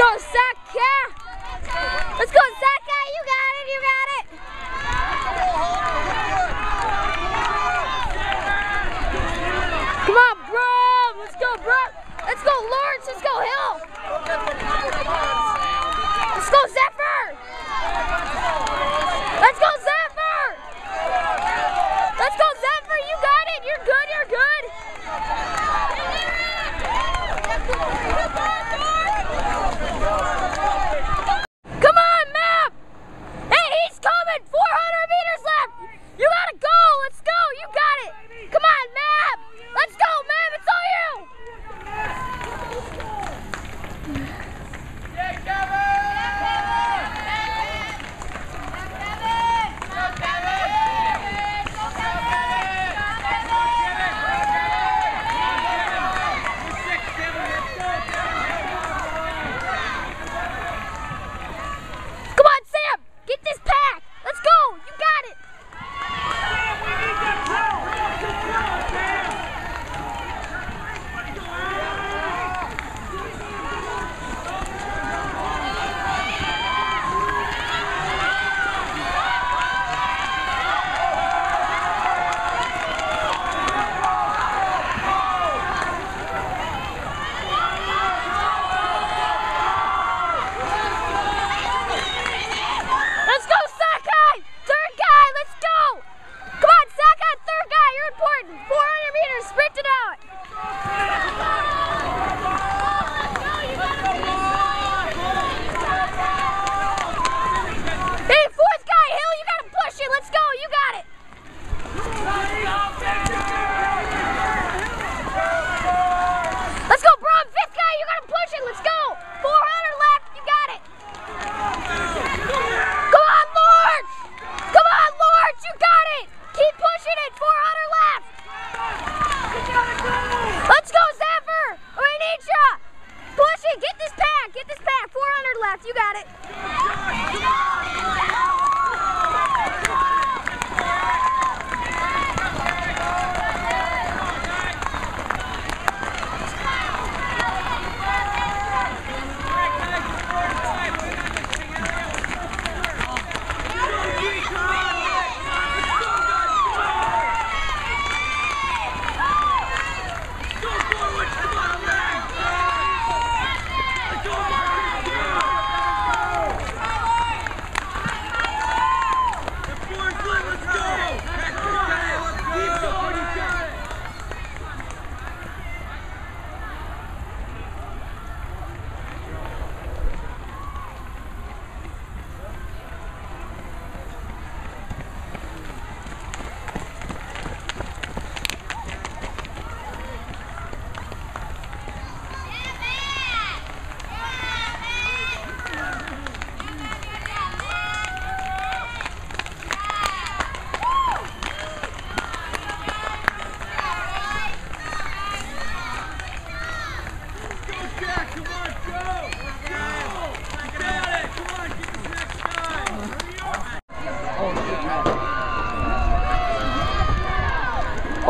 go, sprinted out.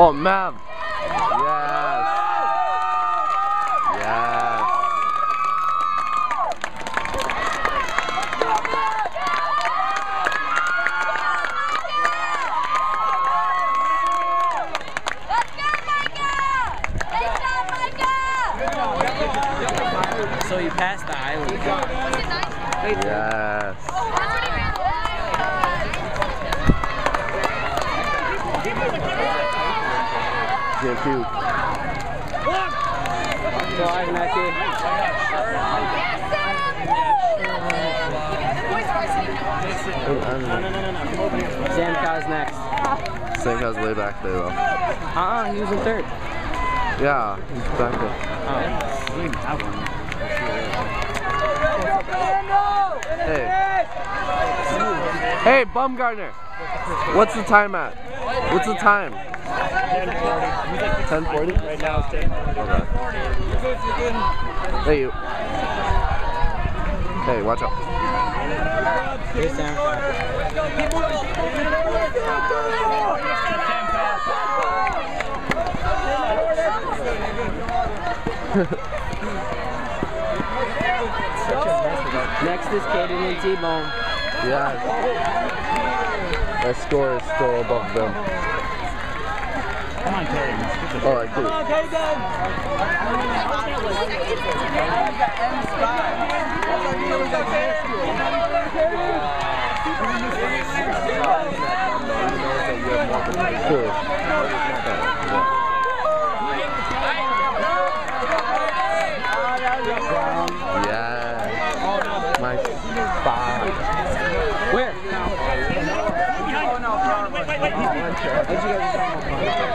Oh, Mav. Yeah, cute. Go ahead, Mackie. Sam Kai's next. Sanka's way back there though. Uh-uh, he was in third. Yeah, he's back there. Oh. Hey. Hey, Bumgarner. What's the time at? What's the time? 1040. Right now it's 1040. Okay. Hey, you. Hey, watch out. Here's Sam. Next is Caden and T-Bone. Yeah. My score is still above them. Come on, Terry. All right, cool. Cool. Yeah. My spot. Where? Wait, wait, wait.